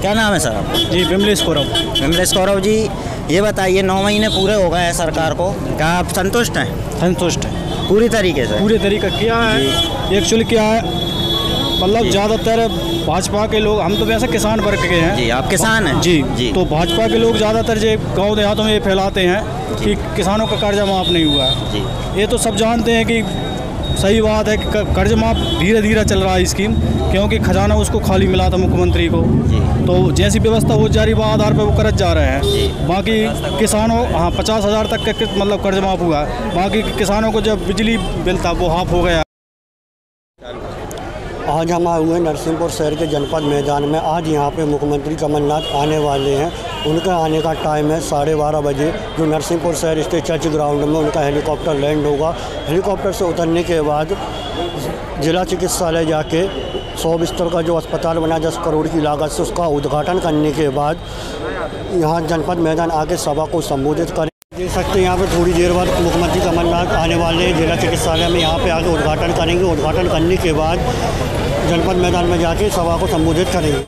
क्या नाम है सर आपका? जी विमलेश कौरव। विमलेश गौरव जी ये बताइए नौ महीने पूरे हो गए हैं सरकार को। क्या आप संतुष्ट हैं? संतुष्ट है। पूरी तरीके से। पूरे तरीका क्या है? एक्चुअली क्या है? मतलब ज़्यादातर भाजपा के लोग हम तो वैसे किसान वर्ग के हैं। जी आप किसान हैं? जी। जी। तो भाजपा के लोग ज़्यादातर जो गाँव देहातों में ये फैलाते हैं कि किसानों का कर्जा माफ़ नहीं हुआ है। जी। ये तो सब जानते हैं कि सही बात है कि कर्ज माफ़ धीरे धीरे चल रहा है स्कीम क्योंकि खजाना उसको खाली मिला था मुख्यमंत्री को। तो जैसी व्यवस्था हो जा रही आधार पर वो कर्ज जा रहे हैं। बाकी किसानों हाँ पचास हज़ार तक का मतलब कर्ज माफ़ हुआ। है बाकी किसानों को जब बिजली बिल था वो हाफ़ हो गया। आज हम आए हुए हैं नरसिंहपुर शहर के जनपद मैदान में। आज यहाँ पे मुख्यमंत्री कमलनाथ आने वाले हैं। उनका आने का टाइम है साढ़े बारह बजे। जो नरसिंहपुर शहर स्थित चर्च ग्राउंड में उनका हेलीकॉप्टर लैंड होगा। हेलीकॉप्टर से उतरने के बाद जिला चिकित्सालय जाके सौ बिस्तर का जो अस्पताल बना, दस करोड़ की लागत से उसका उद्घाटन करने के बाद यहाँ जनपद मैदान आके सभा को संबोधित करें। देख सकते हैं यहाँ पे थोड़ी देर बाद मुख्यमंत्री कमलनाथ आने वाले हैं। जिला चिकित्सालय में यहाँ पे आके उद्घाटन करेंगे। उद्घाटन करने के बाद जनपद मैदान में जाके सभा को संबोधित करेंगे।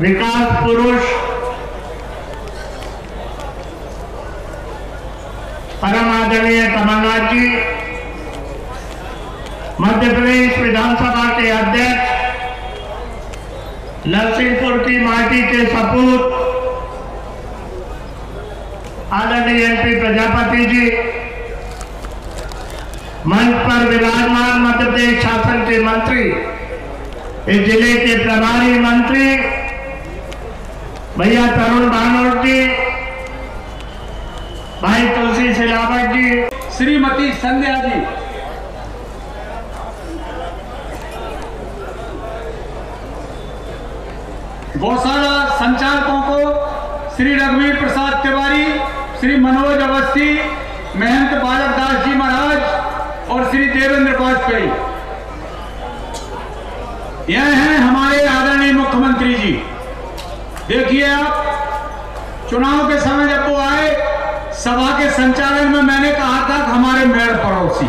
विकास पुरुष, परम आदरणीय कमलनाथ जी मध्य प्रदेश विधानसभा के अध्यक्ष, नरसिंहपुर की माटी के सपूत, आदरणीय एनपी प्रजापति जी, मंच पर विराजमान मध्य प्रदेश शासन के मंत्री, इस ज़िले के प्रभारी मंत्री भैया तरुण भानोट जी, भाई तुलसी सिलावट जी। श्रीमती संध्या जी। गौशाला संचालकों को श्री रघुवीर प्रसाद तिवारी, श्री मनोज अवस्थी, महंत बालक दास जी महाराज और श्री देवेंद्र वाजपेयी। यह हैं हमारे आदरणीय मुख्यमंत्री जी। देखिए आप, चुनाव के समय जब वो आए, सभा के संचालन में मैंने कहा था हमारे मेड़ पड़ोसी।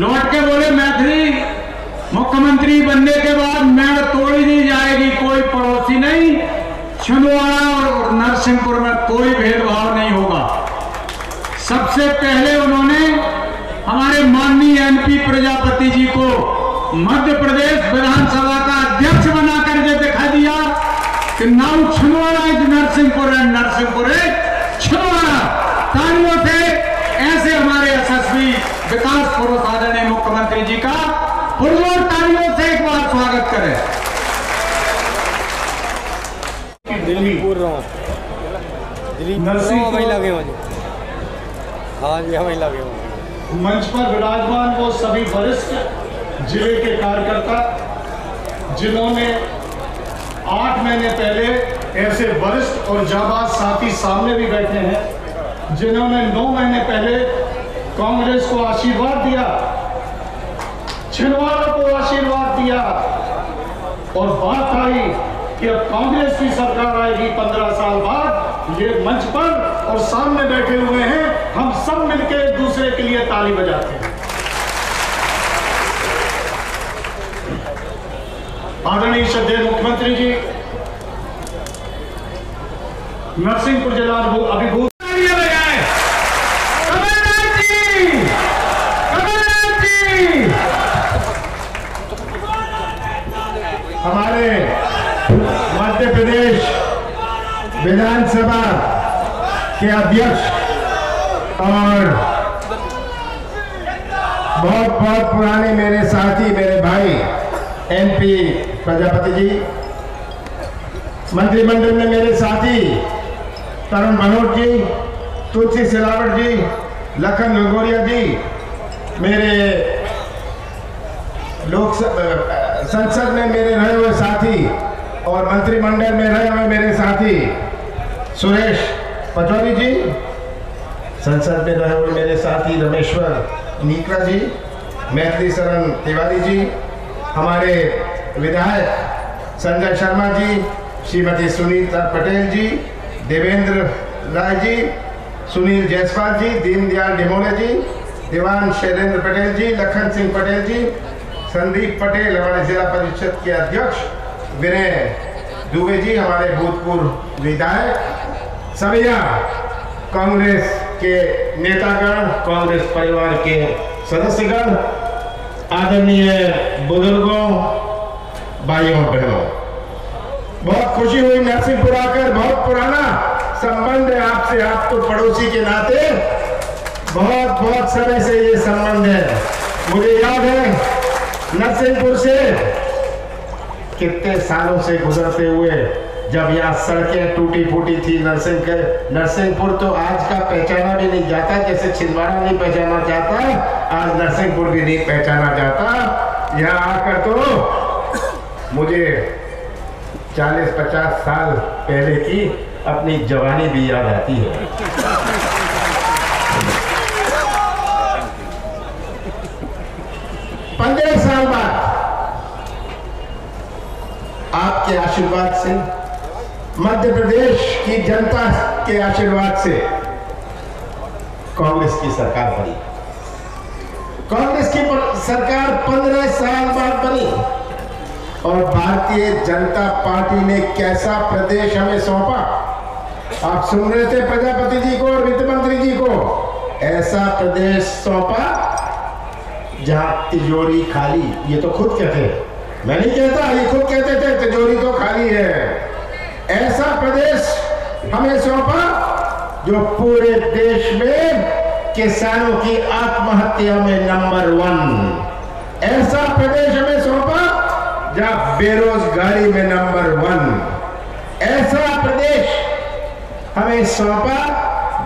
लौट के बोले, मैथिली मुख्यमंत्री बनने के बाद मेड़ तोड़ी नहीं जाएगी, कोई पड़ोसी नहीं। छिंदवाड़ा और नरसिंहपुर में कोई भेदभाव नहीं होगा। सबसे पहले उन्होंने हमारे माननीय एमपी प्रजापति जी को मध्य प्रदेश विधानसभा का अध्यक्ष बनाकर के तालियों से ऐसे हमारे यशस्वी विकास पुरुष आदरणीय मुख्यमंत्री जी का पुरजोर तालियों से एक बार स्वागत करें। दिल्ली हूँ हूँ हाँ। मंच पर विराजमान वो सभी वरिष्ठ ज़िले के कार्यकर्ता जिन्होंने आठ महीने पहले ऐसे वरिष्ठ और जाबाज साथी सामने भी बैठे हैं, जिन्होंने नौ महीने पहले कांग्रेस को आशीर्वाद दिया, छिंदवाड़ा को आशीर्वाद दिया, और बात आई कि अब कांग्रेस की सरकार आएगी पंद्रह साल बाद, ये मंच पर और सामने बैठे हुए हैं, हम सब मिलकर एक दूसरे के लिए ताली बजाते हैं। आदरणीय श्रद्धेय मुख्यमंत्री जी, नरसिंहपुर जिला अभिभूत हमारे मध्य प्रदेश विधानसभा के अध्यक्ष और बहुत बहुत पुराने मेरे साथी, मेरे भाई एमपी प्रजापति जी, मंत्रिमंडल में मेरे साथी तरुण भनोट जी, तुलसी सिलावट जी, लखन गंगोरिया जी, मेरे लोकसभा संसद में मेरे रहे हुए साथी और मंत्रिमंडल में रहे हुए मेरे साथी सुरेश पचौरी जी, संसद में रहे हुए मेरे साथी रमेश्वर नीकरा जी मैथिली शरण तिवारी जी हमारे विधायक संजय शर्मा जी, श्रीमती सुनीता पटेल जी, देवेंद्र राय जी, सुनील जायसवाल जी, दीनदयाल डिमोले जी दीवान शैलेंद्र पटेल जी, लखन सिंह पटेल जी, संदीप पटेल, हमारे जिला परिषद के अध्यक्ष विनय दुबे जी, हमारे भूतपूर्व विधायक, सभी कांग्रेस के नेतागण, कांग्रेस परिवार के सदस्यगण आदरणीय बुज़ुर्गों, भाइयों और बहनों, बहुत खुशी हुई नरसिंहपुर आकर बहुत पुराना संबंध है आपसे आप तो पड़ोसी के नाते। बहुत बहुत समय से ये संबंध है। मुझे याद है नरसिंहपुर से कितने सालों से गुजरते हुए जब यहाँ सड़कें टूटी फूटी थी नरसिंह नरसिंहपुर तो आज का पहचाना भी नहीं जाता, जैसे छिंदवाड़ा नहीं पहचाना जाता। आज नरसिंहपुर भी नहीं पहचाना जाता। यहाँ आकर तो मुझे 40-50 साल पहले की अपनी जवानी भी याद आती है। पंद्रह साल बाद आपके आशीर्वाद से, मध्य प्रदेश की जनता के आशीर्वाद से कांग्रेस की सरकार बनी। कांग्रेस की सरकार पंद्रह साल बाद बनी। और भारतीय जनता पार्टी ने कैसा प्रदेश हमें सौंपा? आप सुन रहे थे प्रजापति जी को और वित्त मंत्री जी को। ऐसा प्रदेश सौंपा जहाँ तिजोरी खाली। ये तो खुद कहते मैं नहीं कहता, ये खुद कहते थे, तिजोरी तो खाली है। ऐसा प्रदेश हमें सौंपा जो पूरे देश में किसानों की आत्महत्या में नंबर वन। ऐसा प्रदेश हमें सौंपा, जहाँ बेरोजगारी में नंबर वन। ऐसा प्रदेश हमें सौंपा,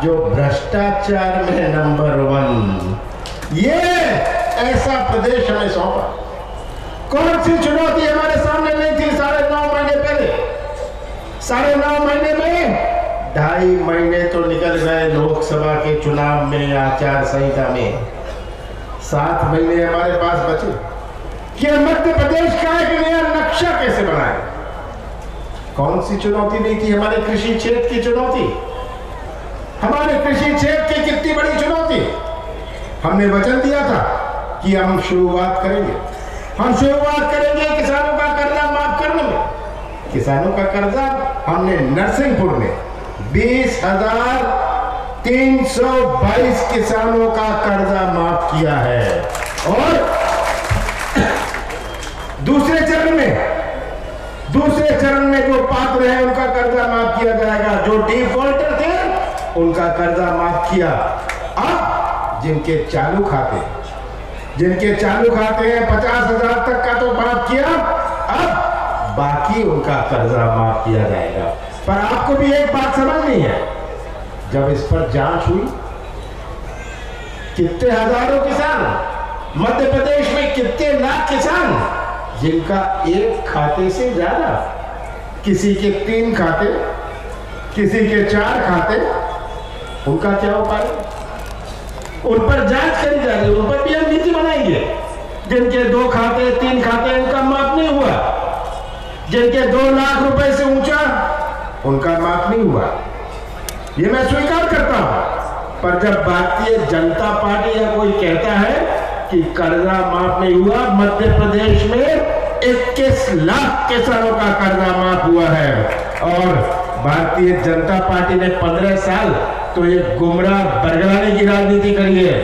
जो भ्रष्टाचार में नंबर वन। ये ऐसा प्रदेश हमें सौंपा। कौन सी चुनौती हमारे सामने नहीं थी साढ़े नौ महीने पहले? साढ़े नौ महीने में ढाई महीने तो निकल गए लोकसभा के चुनाव में, आचार संहिता में। सात महीने हमारे पास बचे। कि मध्य प्रदेश का एक नया नक्शा कैसे बनाए? कौन सी चुनौती नहीं थी हमारे कृषि क्षेत्र की चुनौती? हमारे कृषि क्षेत्र की कितनी बड़ी चुनौती? हमने वचन दिया था कि हम शुरुआत करेंगे। हम शुरुआत करेंगे किसानों का कर्जा माफ़ करने में। किसानों का कर्जा हमने नरसिंहपुर में। बीस हज़ार तीन सौ बाईस किसानों का कर्जा माफ़ किया है। और दूसरे चरण में, दूसरे चरण में जो पात्र है, उनका कर्जा माफ़ किया जाएगा। जो डिफॉल्टर थे, उनका कर्जा माफ़ किया। अब जिनके चालू खाते, जिनके चालू खाते हैं, पचास हज़ार तक का तो माफ़ किया। अब बाकी उनका कर्जा माफ़ किया जाएगा। पर आपको भी एक बात समझ नहीं है। जब इस पर जाँच हुई, कितने हज़ारों किसान मध्य प्रदेश में कितने लाख किसान, जिनका एक खाते से ज़्यादा, किसी के तीन खाते, किसी के चार खाते, उनका क्या उपाय? उन पर जाँच करी जा रही है, उन पर भी हम नीति बनाएँगे। जिनके दो खाते, तीन खाते, उनका माफ़ नहीं हुआ। जिनके दो लाख रुपए से ऊँचा उनका माफ़ नहीं हुआ। ये मैं स्वीकार करता हूँ। पर जब भारतीय जनता पार्टी या कोई कहता है कि कर्जा माफ़ नहीं हुआ, मध्य प्रदेश में 21 लाख किसानों का कर्जा माफ़ हुआ है। और भारतीय जनता पार्टी ने 15 साल तो ये गुमराह बरगलाने की राजनीति करी है।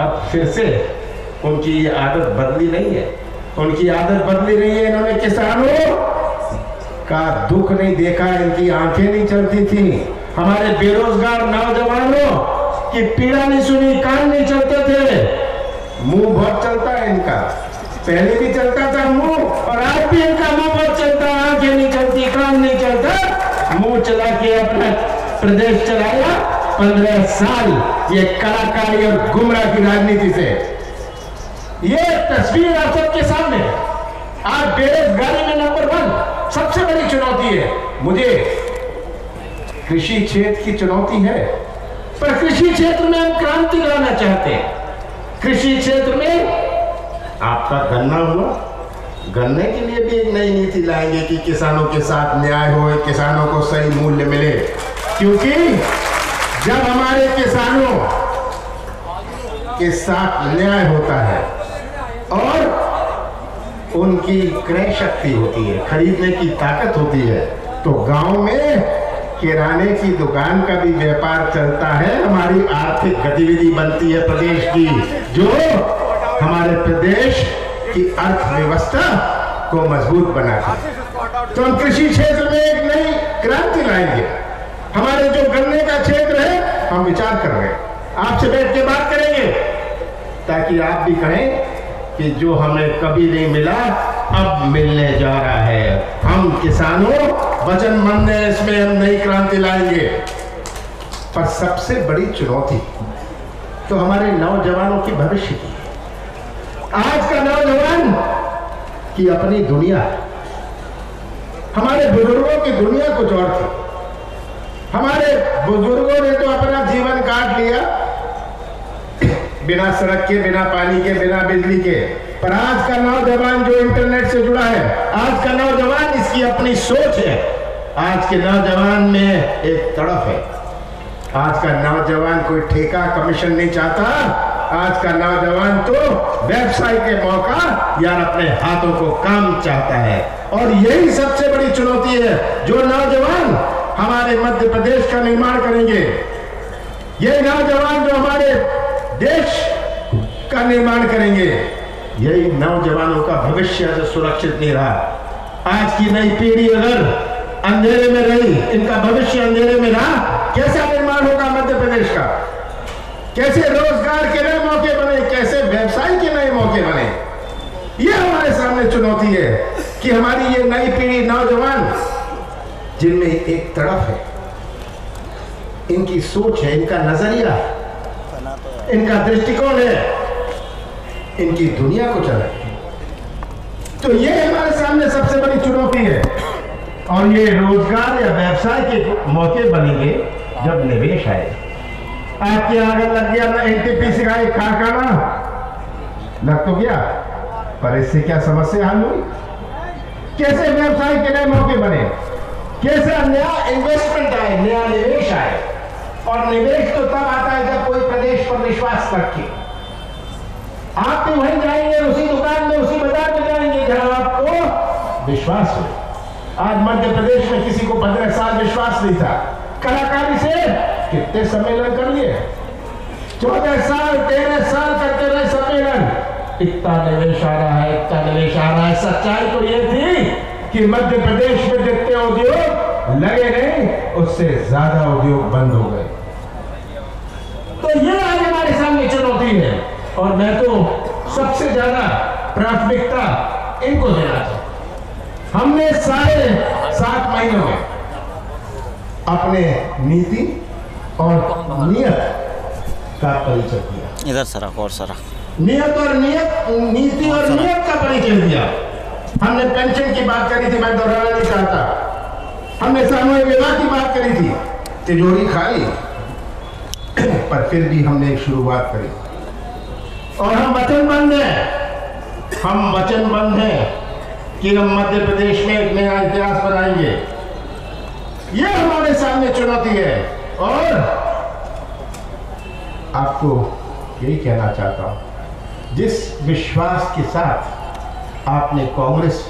अब फिर से उनकी ये आदत बदली नहीं है। उनकी आदत बदली नहीं है इन्होंने किसानों का दुख नहीं देखा, इनकी आँखें नहीं चलती थी। हमारे बेरोजगार नौजवानों की पीड़ा नहीं सुनी, कान नहीं चलते थे। मुँह बहुत चलता है इनका। पहले भी चलता था मुँह, और आज भी इनका मुँह बहुत चलता है। आँखें नहीं चलती, कान नहीं चलता। मुँह चला के अपना प्रदेश चलाया। पंद्रह साल ये कलाकारी और गुमराह की राजनीति से। ये तस्वीर आप सबके सामने है। आज बेरोजगारी में नंबर वन सबसे बड़ी चुनौती है। मुझे कृषि क्षेत्र की चुनौती है, पर कृषि क्षेत्र में हम क्रांति लाना चाहते हैं। कृषि क्षेत्र में आपका गन्ना हुआ। गन्ने के लिए भी एक नई नीति लाएँगे कि किसानों के साथ न्याय हो, किसानों को सही मूल्य मिले। क्योंकि जब हमारे किसानों के साथ न्याय होता है और उनकी क्रय शक्ति होती है, खरीदने की ताकत होती है। तो गाँव में किराने की दुकान का भी व्यापार चलता है, हमारी आर्थिक गतिविधि बनती है प्रदेश की, जो हमारे प्रदेश की अर्थव्यवस्था को मज़बूत बनाती है। तो हम कृषि क्षेत्र में एक नई क्रांति लाएँगे। हमारे जो गन्ने का क्षेत्र है, हम विचार कर रहे हैं। आपसे बैठ के बात करेंगे, ताकि आप भी कहें कि जो हमें कभी नहीं मिला, अब मिलने जा रहा है। हम किसानों, वचन बंद है इसमें हम नई क्रांति लाएँगे। पर सबसे बड़ी चुनौती तो हमारे नौजवानों की भविष्य की आज का नौजवान की अपनी दुनिया। हमारे बुज़ुर्गों की दुनिया कुछ और थी। हमारे बुज़ुर्गों ने तो अपना जीवन काट लिया। बिना सड़क के, बिना पानी के, बिना बिजली के। पर आज का नौजवान जो इंटरनेट से जुड़ा है, आज का नौजवान इसकी अपनी सोच है। आज के नौजवान में एक तड़प है। आज का नौजवान कोई ठेका, कमीशन नहीं चाहता। आज का नौजवान तो व्यवसाय के मौका या अपने हाथों को काम चाहता है। और यही सबसे बड़ी चुनौती है, जो नौजवान हमारे मध्य प्रदेश का निर्माण करेंगे। ये नौजवान जो हमारे देश का निर्माण करेंगे। यही नौजवानों का भविष्य जो सुरक्षित नहीं रहा। आज की नई पीढ़ी अगर अंधेरे में रही, इनका भविष्य अंधेरे में रहा, कैसा निर्माण होगा मध्य प्रदेश का? कैसे रोज़गार के नए मौके बने, कैसे व्यवसाय के नए मौके बने? ये हमारे सामने चुनौती है कि हमारी ये नई पीढ़ी नौजवान, जिनमें एक तड़प है, इनकी सोच है, इनका नज़रिया है इनका दृष्टिकोण है। इनकी दुनिया को चलाए तो ये हमारे सामने सबसे बड़ी चुनौती है। और ये रोज़गार या व्यवसाय के मौके बनेंगे जब निवेश आए। आपके आगे लग गया ना का एक कारखाना। लग तो गया, पर इससे क्या समस्या हल हुई? कैसे व्यवसाय के नए मौके बने? कैसे नया इन्वेस्टमेंट आए, नया निवेश आए? और निवेश तो तब आता है जब कोई प्रदेश पर विश्वास रखे आप भी वहीं जाएँगे, उसी दुकान में, उसी बाज़ार में जाएँगे, जहाँ आपको विश्वास हो। आज मध्य प्रदेश में किसी को पंद्रह साल विश्वास नहीं था। कलाकारी से कितने सम्मेलन कर लिए? चौदह साल, तेरह साल करते रहे सम्मेलन। इतना निवेश आ रहा है, इतना निवेश आ रहा है। सच्चाई तो ये थी कि मध्य प्रदेश में जितने उद्योग लगे नहीं, उससे ज़्यादा उद्योग बंद हो गए तो ये आज हमारे सामने चुनौती है और मैं तो सबसे ज़्यादा प्राथमिकता इनको देना चाहता हूँ। हमने सारे सात महीनों में अपने नीति और नियत का परिचय दिया। इधर सड़क और सड़क नियत और नियत नीति और नियत का परिचय दिया। हमने पेंशन की बात करी थी मैं दोहराना नहीं चाहता। हमने सामूहिक विवाह की बात करी थी तिजोरी खाली पर फिर भी हमने एक शुरुआत करी। और हम वचनबद्ध हैं। हम वचनबद्ध हैं कि हम मध्य प्रदेश में एक नया इतिहास बनाएँगे ये हमारे सामने चुनौती है। और आपको यही कहना चाहता हूँ, जिस विश्वास के साथ आपने कांग्रेस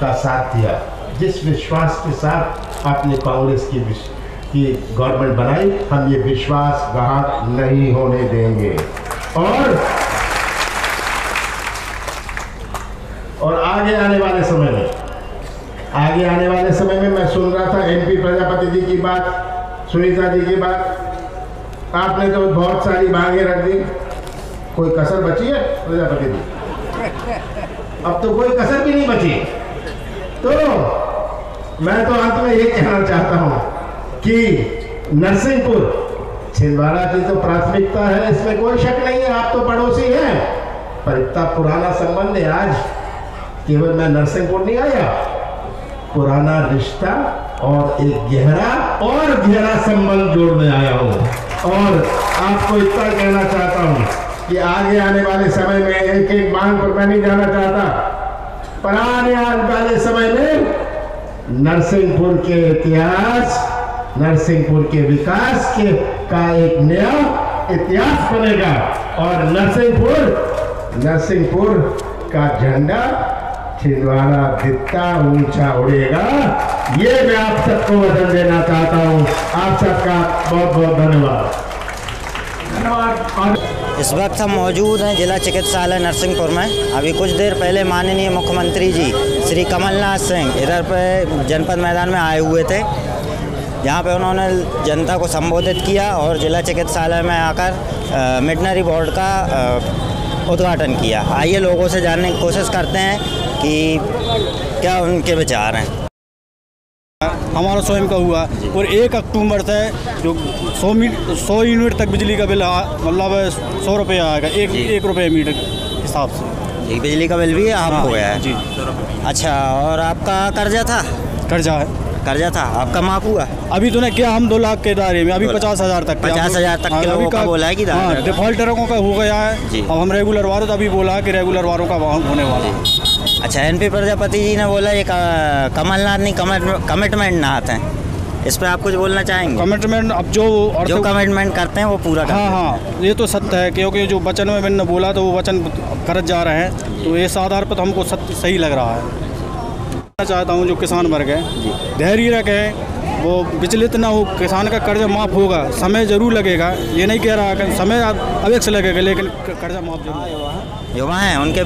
का साथ दिया, जिस विश्वास के साथ आपने कांग्रेस की की गवर्नमेंट बनाई, हम ये विश्वास घात नहीं होने देंगे। और और आगे आने वाले समय में। आगे आने वाले समय में मैं सुन रहा था एमपी प्रजापति जी की बात, सुनीता जी की बात। आपने तो बहुत सारी मांगे रख दी। कोई कसर बची है प्रजापति जी? अब तो कोई कसर भी नहीं बची। तो मैं तो अंत में ये कहना चाहता हूँ कि नरसिंहपुर छिंदवाड़ा की तो प्राथमिकता है, इसमें कोई शक नहीं है, आप तो पड़ोसी हैं। पर इतना पुराना संबंध है आज, केवल मैं नरसिंहपुर नहीं आया। पुराना रिश्ता और एक गहरा, और गहरा संबंध जोड़ने आया हूँ। और आपको इतना कहना चाहता हूँ कि आगे आने वाले समय में एक एक मांग पर मैं नहीं जाना चाहता। पर आने वाले समय में नरसिंहपुर के इतिहास नरसिंहपुर के विकास के का एक नया इतिहास बनेगा। और नरसिंहपुर नरसिंहपुर का झंडा छिंदवाड़ा जितना ऊँचा उड़ेगा। ये मैं आप सबको वचन देना चाहता हूँ। आप सबका बहुत बहुत धन्यवाद। इस वक्त हम मौजूद हैं जिला चिकित्सालय नरसिंहपुर में। अभी कुछ देर पहले माननीय मुख्यमंत्री जी, श्री कमलनाथ सिंह इधर पे जनपद मैदान में आए हुए थे। जहाँ पे उन्होंने जनता को संबोधित किया और जिला चिकित्सालय में आकर मिडनरी बोर्ड का उद्घाटन किया। आइए लोगों से जानने की कोशिश करते हैं कि क्या उनके विचार हैं। हमारा स्वयं का हुआ और एक अक्टूबर से जो सौ मीट सौ यूनिट तक बिजली का बिल मतलब सौ रुपये आएगा एक। एक रुपये मीटर हिसाब से। एक बिजली का बिल भी आप हाँ, हो गया है। जी। अच्छा और आपका कर्जा था? कर्जा है। कर्जा था आपका माफ़ हुआ? अभी तो ने क्या हम दो लाख के दायरे में अभी पचास हज़ार तक पचास हज़ार तक के हाँ, लोगों का बोला है कि हाँ डिफॉल्टरों का हो गया जी। है अब हम रेगुलर वालों तो अभी बोला है कि रेगुलर वालों का वहाँ होने वाला है। अच्छा एनपी प्रजापति जी ने बोला ये कमलनाथ नहीं कमिटमेंट ना आते हैं। इस पे आप कुछ बोलना चाहेंगे? कमिटमेंट अब जो जो तो- कमिटमेंट करते हैं वो पूरा करते हाँ हाँ ये तो सत्य है क्योंकि जो वचन में मैंने बोला तो वो वचन करत जा रहे हैं। तो इस आधार पर तो हमको सत्य सही लग रहा है। चाहता हूँ जो किसान वर्ग है। धैर्य रखें वो विचलित ना हो किसान का कर्जा माफ़ होगा समय ज़रूर लगेगा। ये नहीं कह रहा कि समय अवेक्स लगेगा लेकिन कर्जा माफ़ ज़रूर युवा हैं उनके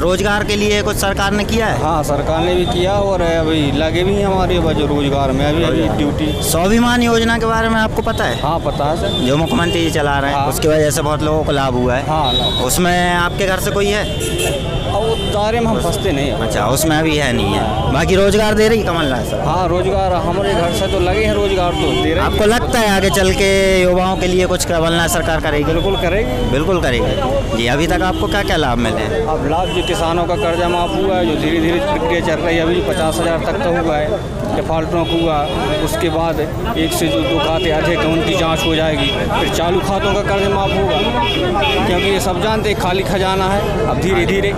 रोज़गार के लिए कुछ सरकार ने किया है? हाँ सरकार ने भी किया और अभी लगे भी हैं हमारे जो रोज़गार में अभी अभी ड्यूटी। स्वाभिमान योजना के बारे में आपको पता है? हाँ पता है सर। जो मुख्यमंत्री जी चला रहे हैं हाँ। उसकी वजह से बहुत लोगों को लाभ हुआ है। हाँ उसमें आपके घर से कोई है? दायरे में हम फंसते नहीं हैं। अच्छा उसमें अभी है नहीं है। बाकी रोज़गार दे रही कमलनाथ सर? हाँ रोज़गार हमारे घर से तो लगे हैं रोज़गार तो दे रहे आपको लगता है आगे चल के युवाओं के लिए कुछ कमलनाथ सरकार करेगी? बिल्कुल करेगी। बिल्कुल करेगी। जी अभी तक आपको क्या क्या लाभ मिले हैं? अब लाभ जो किसानों का कर्जा माफ़ हुआ है जो धीरे धीरे प्रक्रिया चल रही है अभी पचास हज़ार तक का हुआ है डिफॉल्टरों का हुआ। उसके बाद एक से जो दो खाते अधिक हैं उनकी जाँच हो जाएगी फिर चालू खातों का कर्ज माफ़ होगा। क्योंकि ये सब जानते हैं खाली खजाना है। अब धीरे धीरे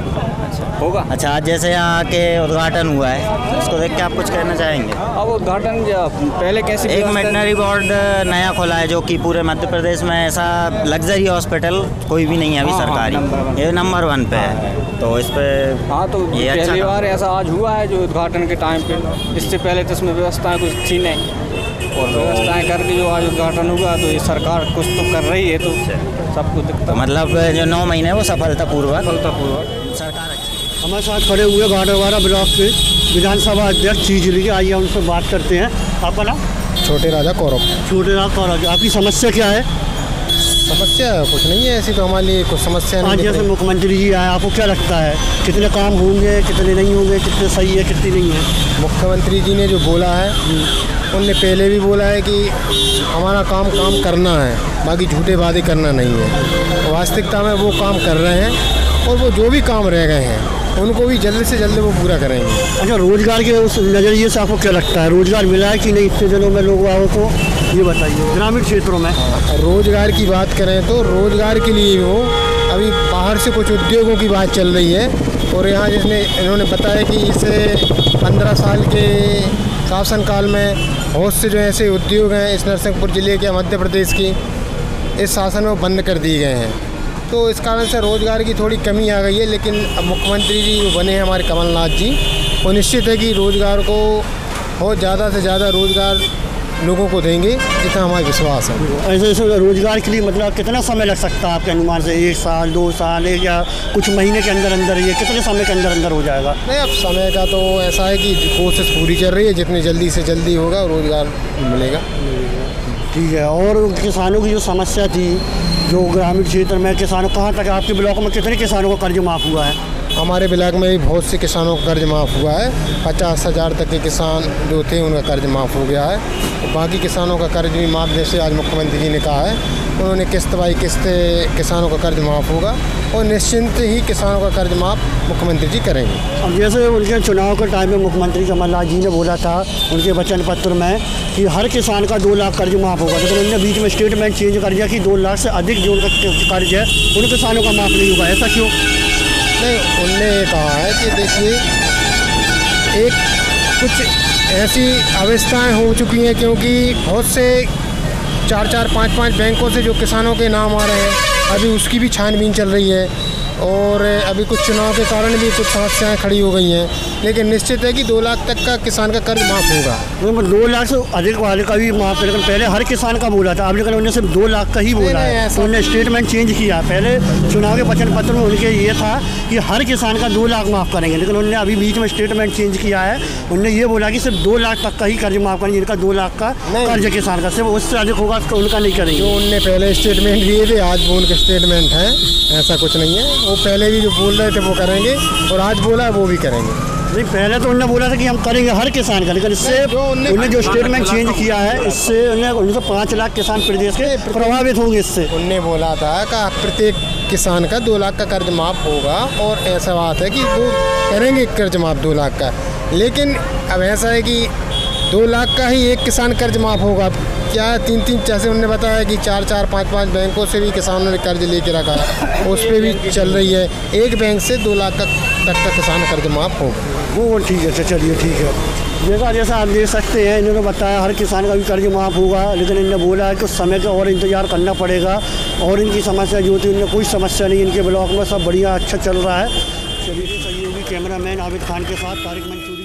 होगा। अच्छा आज जैसे यहाँ के उद्घाटन हुआ है उसको देख के आप कुछ कहना चाहेंगे? अब उद्घाटन पहले कैसे एक वेटनरी वार्ड नया खोला है जो कि पूरे मध्य प्रदेश में ऐसा लग्जरी हॉस्पिटल कोई भी नहीं है अभी हाँ, हाँ, सरकारी। ये नंबर वन पे है। तो इस पर हाँ तो ये अच्छा पहली बार ऐसा आज हुआ है जो उद्घाटन के टाइम पे। इससे पहले तो इसमें व्यवस्थाएँ कुछ थी नहीं। और व्यवस्थाएँ करके जो आज उद्घाटन हुआ तो ये सरकार कुछ तो कर रही है तो सबको दिखता तो मतलब जो नौ महीने वो सफलतापूर्वक सफलतापूर्वक। सरकार अच्छी हमारे साथ खड़े हुए गाडरवाड़ा ब्लॉक के विधानसभा अध्यक्ष चीजली के आइए उनसे बात करते हैं। आपका नाम छोटे राजा कौरव। छोटे राम कौर आपकी समस्या क्या है? समस्या कुछ नहीं है ऐसी तो हमारे लिए कुछ समस्या नहीं जैसे मुख्यमंत्री जी आए आपको क्या लगता है? कितने काम होंगे कितने नहीं होंगे कितने सही है कितने नहीं है? मुख्यमंत्री जी ने जो बोला है उनने पहले भी बोला है कि हमारा काम काम करना है बाकी झूठे वादे करना नहीं है। वास्तविकता में वो काम कर रहे हैं और वो जो भी काम रह गए हैं उनको भी जल्द से जल्द वो पूरा करेंगे। अच्छा रोज़गार के उस नज़रिए से आपको क्या लगता है? रोज़गार मिला है कि नहीं इतने दिनों में लोगों को ये बताइए ग्रामीण क्षेत्रों में। रोज़गार की बात करें तो रोज़गार के लिए वो अभी बाहर से कुछ उद्योगों की बात चल रही है और यहाँ जिसने इन्होंने बताया कि इस पंद्रह साल के शासनकाल में बहुत से जो ऐसे उद्योग हैं इस नरसिंहपुर ज़िले के मध्य प्रदेश की इस शासन में बंद कर दिए गए हैं। तो इस कारण से रोज़गार की थोड़ी कमी आ गई है लेकिन अब मुख्यमंत्री जी बने हैं हमारे कमलनाथ जी वो निश्चित है कि रोज़गार को बहुत ज़्यादा से ज़्यादा रोज़गार लोगों को देंगे इतना हमारा विश्वास है। ऐसे ऐसे रोज़गार के लिए मतलब कितना समय लग सकता है आपके अनुमान से? एक साल दो साल एक या कुछ महीने के अंदर अंदर ये कितने समय के अंदर अंदर हो जाएगा? नहीं अब समय का तो ऐसा है कि कोशिश पूरी चल रही है जितनी जल्दी से जल्दी होगा रोज़गार मिलेगा। ठीक है और किसानों की जो समस्या थी जो ग्रामीण क्षेत्र में किसानों कहाँ तक आपके ब्लॉक में कितने किसानों का कर्ज माफ़ हुआ है? हमारे ब्लॉक में भी बहुत से किसानों का कर्ज माफ़ हुआ है। पचास हज़ार तक के किसान जो थे उनका कर्ज माफ़ हो गया है। और बाकी किसानों का कर्ज भी माफ़ जैसे आज मुख्यमंत्री जी ने कहा है उन्होंने किस्त बाई किस्त किसानों का कर्ज माफ़ होगा और निश्चिंत ही किसानों का कर्ज माफ़ मुख्यमंत्री जी करेंगे। अब जैसे उनके चुनाव के टाइम में मुख्यमंत्री कमलनाथ जी ने बोला था उनके वचन पत्र में कि हर किसान का दो लाख कर्ज माफ़ होगा। लेकिन उन्होंने बीच में स्टेटमेंट चेंज कर दिया कि दो लाख से अधिक जो उनका कार्य है उन किसानों का माफ़ नहीं होगा, ऐसा क्यों? नहीं, उनने कहा है कि देखिए, एक कुछ ऐसी अवस्थाएँ हो चुकी हैं क्योंकि बहुत से चार चार पाँच पाँच बैंकों से जो किसानों के नाम आ रहे हैं, अभी उसकी भी छानबीन चल रही है। और अभी कुछ चुनाव के कारण भी कुछ समस्याएँ खड़ी हो गई हैं। लेकिन निश्चित है कि दो लाख तक का किसान का कर्ज माफ़ होगा। दो लाख से अधिक वाले का भी माफ़ है लेकिन पहले हर किसान का बोला था। अब लेकिन उन्होंने सिर्फ़ दो लाख का ही बोला है। तो उन्होंने स्टेटमेंट चेंज किया। पहले चुनाव के वचन पत्र में उनके ये था कि हर किसान का दो लाख माफ़ करेंगे। लेकिन उन्होंने अभी बीच में स्टेटमेंट चेंज किया है। उन्होंने ये बोला कि सिर्फ़ दो लाख तक का ही कर्ज माफ़ करेंगे जिनका दो लाख का कर्ज किसान का। सिर्फ़ उससे अधिक होगा उनका नहीं करेंगे। उनने पहले स्टेटमेंट दिए थे आज वो उनके स्टेटमेंट हैं। ऐसा कुछ नहीं है। वो पहले भी जो बोल रहे थे वो करेंगे और आज बोला है वो भी करेंगे। नहीं पहले तो उन्होंने बोला था कि हम करेंगे हर किसान का लेकिन इससे उन्होंने जो स्टेटमेंट चेंज किया है इससे उन्हें उनसे पाँच लाख किसान प्रदेश के प्रभावित होंगे इससे। उनने बोला था कि प्रत्येक किसान का दो लाख का कर्ज माफ़ होगा और ऐसा बात है कि वो करेंगे कर्ज माफ़ दो लाख का। लेकिन अब ऐसा है कि दो लाख का ही एक किसान कर्ज माफ़ होगा। क्या तीन तीन जैसे उन्होंने बताया कि चार चार पाँच पाँच बैंकों से भी किसानों ने कर्ज लेके रखा है, उस पर भी चल रही है। एक बैंक से दो लाख का तक का किसान कर्ज माफ़ होगा वो ठीक है चलिए, ठीक है। जैसा जैसा आप देख सकते हैं, इन्होंने बताया हर किसान का भी कर्ज माफ़ होगा, लेकिन इन्होंने बोला है कि समय का और इंतज़ार करना पड़ेगा, और इनकी समस्या जो थी इनमें कोई समस्या नहीं, इनके ब्लॉक में सब बढ़िया अच्छा चल रहा है। चलिए, सहयोगी कैमरा मैन आबिद खान के साथ तारिक मंसूर